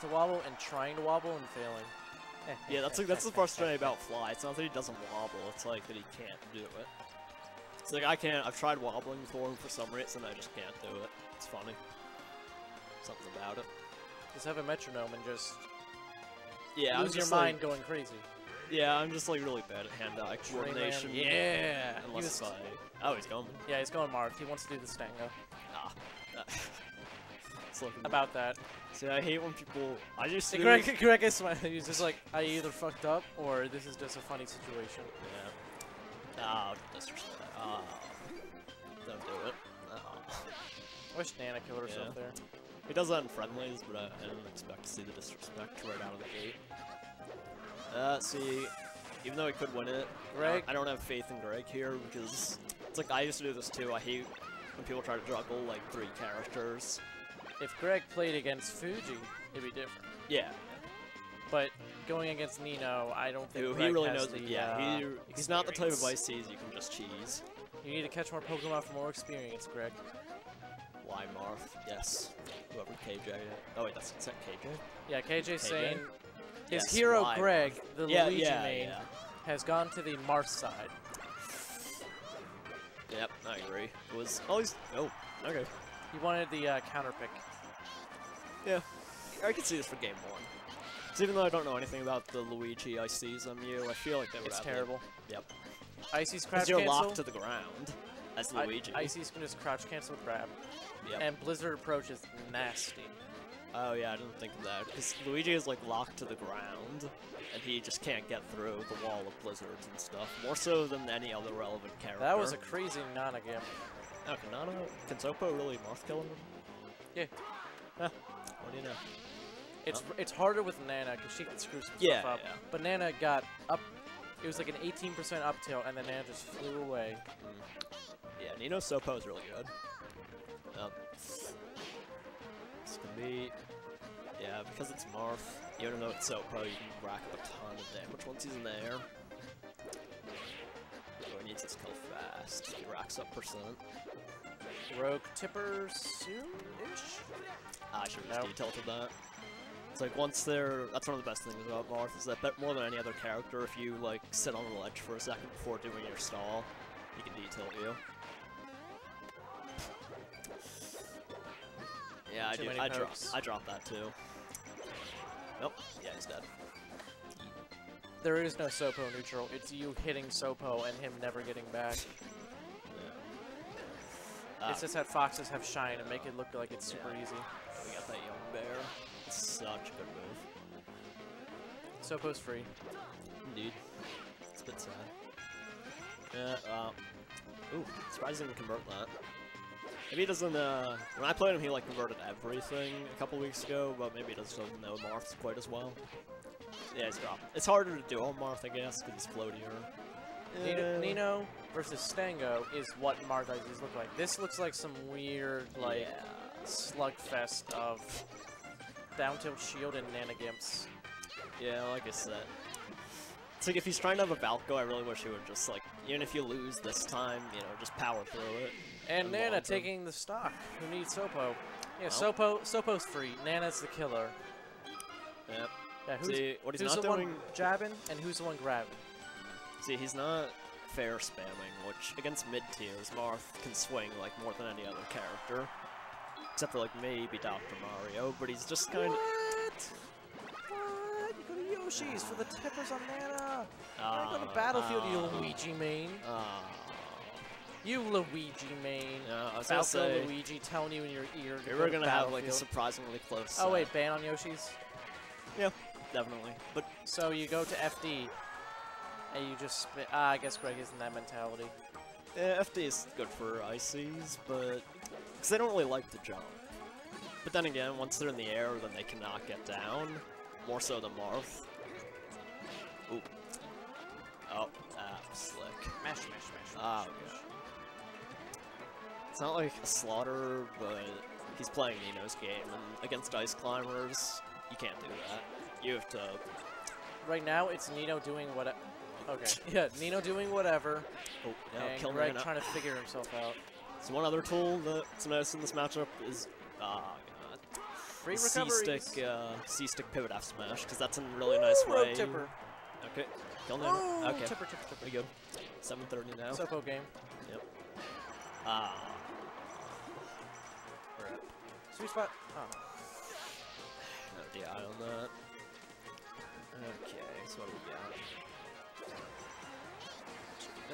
to wobble and trying to wobble and failing. Yeah, that's like, that's the frustrating about Fly. It's not that he doesn't wobble, it's like that he can't do it. It's like I can't, I've tried wobbling for him for some reason, I just can't do it. It's funny. Something about it. Just have a metronome and just Yeah, I'm lose your just, like- mind going crazy. Yeah, I'm just like really bad at hand-eye coordination. Yeah. He Unless was- I... Oh, he's going. yeah, he's going Marth. He wants to do the stango. Looking... About that. See, I hate when people... I just do... Greg, Greg is smiling. He's just like, I either fucked up or this is just a funny situation. Yeah. Ah, disrespect. Ah. Don't do it. Ah. I wish Nana killed herself Yeah. there. He does that in friendlies, but I, I didn't expect to see the disrespect right out of the gate. Uh, see, even though he could win it, Greg? I don't have faith in Greg here because it's like I used to do this too. I hate when people try to juggle like three characters. If Greg played against Fuji, it'd be different. Yeah, But going against Nino, I don't think Who- he really knows the. Yeah, uh, he, he's not the type of experience. ice sees you can just cheese. You need to catch more Pokemon for more experience, Greg. Why Marth? Yes. Whoever KJ. Oh wait, that's that KJ? Yeah, KJ saying his Yes, hero why Greg, the yeah, Luigi yeah, main, yeah. has gone to the Marth side. Yep, I agree. It was always. Oh, okay. He wanted the uh, counter pick. Yeah, I can see this for game one. 'Cause even though I don't know anything about the Luigi Ice Seas you, I feel like they would It's have it. terrible. Yep. Icy's crouch Because you're cancel. locked to the ground as I- Luigi. Icy's can just crouch cancel grab. Yep. And Blizzard approach is nasty. Oh yeah, I didn't think of that. Because Luigi is like locked to the ground, and he just can't get through the wall of blizzards and stuff. More so than any other relevant character. That was a crazy Nana gimp. Oh, can Nana, can Sopo really Marth kill him? Yeah. Huh. What do you know? It's it's harder with Nana because she can screw some Yeah, stuff up. yeah. But Nana got up. It was like an 18% up tilt, and then Nana just flew away. Yeah, Nino Sopo is really good. Um, it's gonna be, yeah, because it's Marth, even though it's Sopo, you can rack up a ton of damage once he's in the air. Needs his kill fast. He racks up percent. Rogue Tipper soon-ish? Ah, I should have Nope. just that. It's like once they're, that's one of the best things about Marth, is that bet more than any other character, if you like sit on the ledge for a second before doing your stall, he can detilt you. Yeah, I Too do. I pokes. I dropped that too. Nope. Yeah, he's dead. There is no Sopo neutral. It's you hitting Sopo and him never getting back. Ah, It's just that foxes have shine and make it look like it's super Yeah. easy. we got that young bair. Such a good move. Sopo's free. Indeed. It's a bit sad. Yeah, uh, ooh, surprised he didn't convert that. Maybe he doesn't, uh, when I played him, he, like, converted everything a couple weeks ago, but maybe he just doesn't know Marth quite as well. Yeah, he's dropped. It's harder to do on Marth, I guess, because he's floatier. Nino, Nino versus Stango is what Marth ICs look like. This looks like some weird, like, yeah. slugfest of down tilt shield and Nana gimps. Yeah, like I said. It's like if he's trying to have a Valko, I really wish he would just, like, even if you lose this time, you know, just power through it. And And Nana taking the stock. Who needs Sopo? Yeah, Well. Sopo Sopo's free. Nana's the killer. Yep. Yeah, who's, See, what he's who's not the doing... one jabbing and who's the one grabbing? See, he's not fair spamming, which against mid tiers, Marth can swing like more than any other character. Except for like maybe Dr. Mario, but he's just kind of. What? What? You go to Yoshi's for the tippers on Nana. Uh, Don't go to Battlefield, you uh, Luigi main. Uh, You Luigi main. yeah, I was Falco say, Luigi telling you in your ear. to we were gonna have like a surprisingly close. Oh set. wait, ban on Yoshi's. Definitely. But So you go to FD, and you just spit. Ah, I guess Greg is in that mentality. yeah, FD is good for ICs, but because they don't really like to jump. But then again, once they're in the air, then they cannot get down. More so than Marth. Ooh. Oh, ah, slick. Mash, mash, mash. Ah, mash, okay. It's not like a slaughter, but he's playing Nino's game, and against Ice Climbers, you can't do that. You have to. Right now, it's Nino doing what. Okay. Yeah, Nino doing whatever, Oh, yeah, and kill Greg trying to figure himself out. So one other tool that's nice in this matchup is. Ah, God. Free C-stick, uh, C stick pivot F smash, because that's a really nice Ooh, rope way. tipper. Okay, kill him. Ooh, Okay, tipper, tipper, tipper. pretty good. 7:30 now. Sopo game. Yep. Ah, Sweet spot. Oh. no DI on that. Okay, so what do we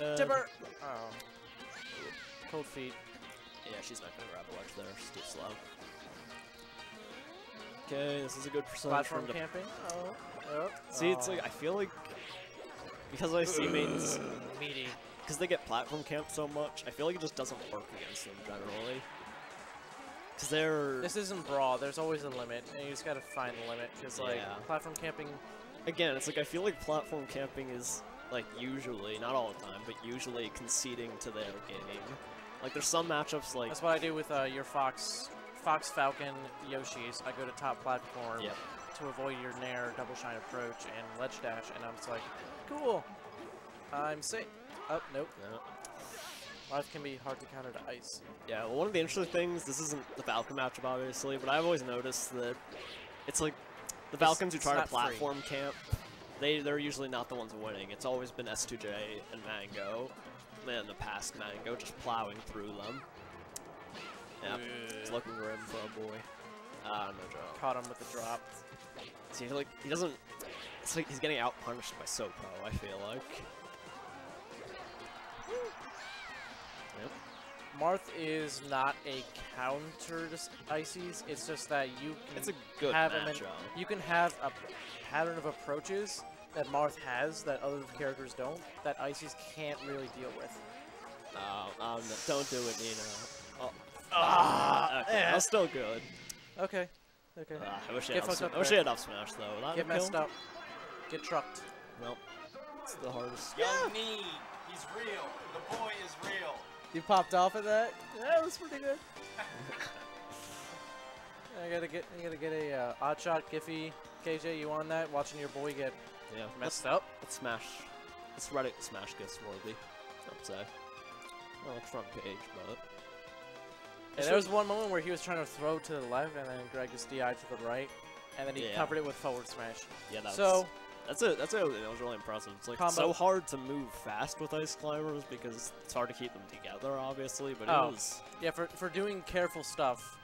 got? Uh, Tipper. Oh. Cold feet. Yeah, she's not gonna grab a ledge there. She's too slow. Okay, this is a good percentage Platform from camping. Oh. Oh. See, it's like I feel like because I see mains meaty. because they get platform camped so much, I feel like it just doesn't work against them generally. Because they're This isn't brawl. There's always a limit, and you just gotta find the limit. Cause like Yeah. platform camping. Again, it's like I feel like platform camping is like usually, not all the time, but usually conceding to their game. Like there's some matchups like That's what I do with uh, your Fox, Fox Falcon Yoshis. I go to top platform Yep. to avoid your Nair double shine approach and ledge dash, and I'm just like, cool. I'm safe. Oh nope. no. Life can be hard to counter to ice. Yeah, well, one of the interesting things, this isn't the Falcon matchup, obviously, but I've always noticed that it's like the It's- Falcons who try to not free. platform camp, they, they're usually not the ones winning. It's always been S2J and Mango. Man, the past Mango just plowing through them. Yep, it's looking grim for a boy. Ah, no joke. Caught him with the drop. See, like, he doesn't... It's like he's getting out-punished by Sopo, I feel like. Marth is not a counter to s- Ices. It's just that you can It's a good have him in- you can have a pattern of approaches that Marth has that other characters don't that Ices can't really deal with. Oh, um, no, don't do it, Nina. Oh, Ah, okay, yeah. that's still good. Okay. Okay. Ah, I wish I had up, fucked up I wish I had up smash though. That Get messed killed? up. Get trucked. Nope. It's the hardest. Young knee, he's real. The boy is real. You popped off at that? That was pretty good. I gotta get, I gotta get a uh, Oddshot, Giphy. KJ, you on that? Watching your boy get Yeah. Let's, messed up. let's smash. Let's Reddit smash gifts worthy. I'd say. Well, it's front page, but And there was one moment where he was trying to throw to the left, and then Greg just DI to the right, and then he Yeah. covered it with forward smash. yeah, that's So that's it. That's it. That was really impressive. It's like Combo. so hard to move fast with ice climbers because it's hard to keep them together, obviously. But Oh. it was yeah, for for doing careful stuff,